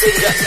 Music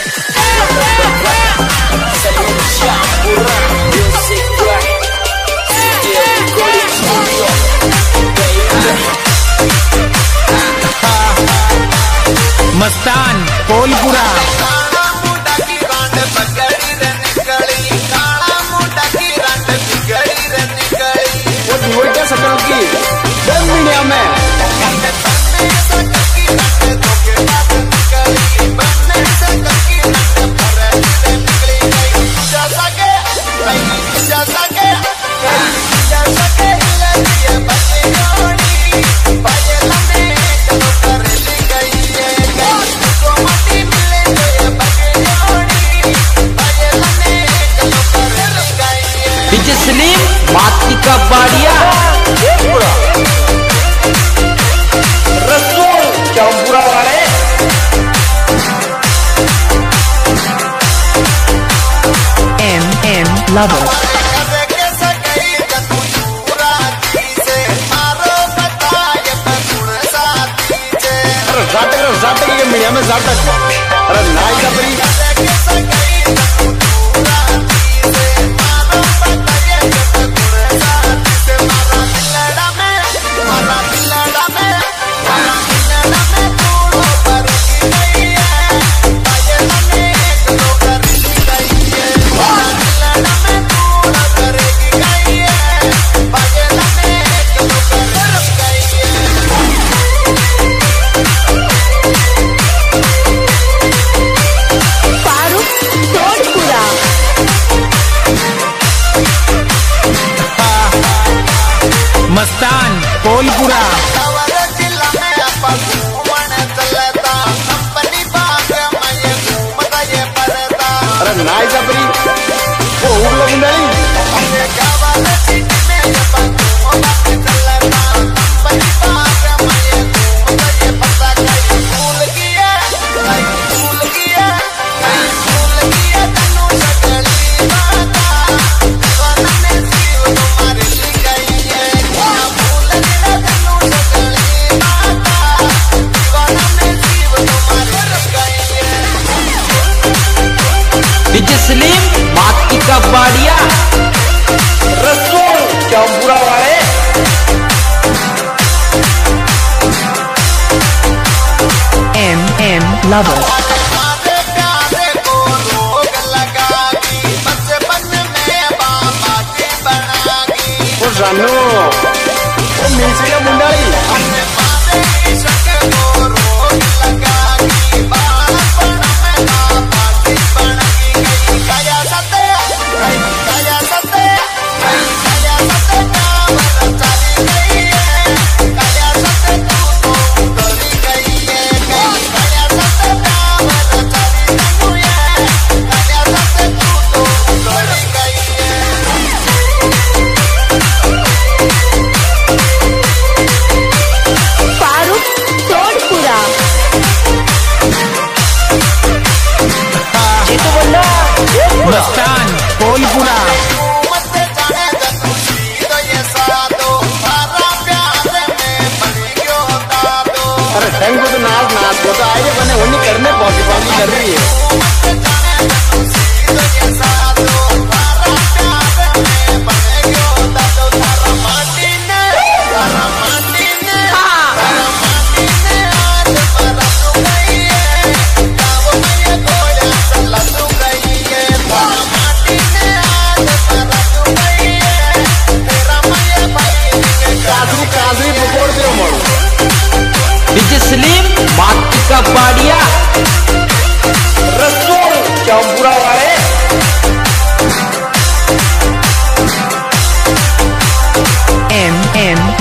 माती का बाड़िया रसूल चौपुरा वाले M M Lovers. अरे जाटक जाटक के मीडिया में जाटक अरे नाई का करने पहुँची कर रही है।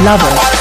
Lovers.